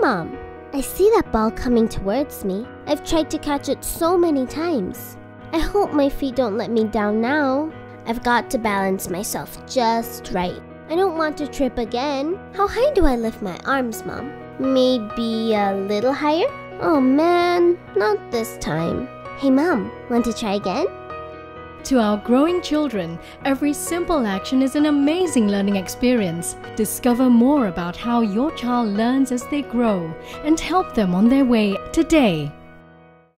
Mom. I see that ball coming towards me. I've tried to catch it so many times. I hope my feet don't let me down now. I've got to balance myself just right. I don't want to trip again. How high do I lift my arms, Mom? Maybe a little higher? Oh man, not this time. Hey, Mom, want to try again? To our growing children, every simple action is an amazing learning experience. Discover more about how your child learns as they grow and help them on their way today.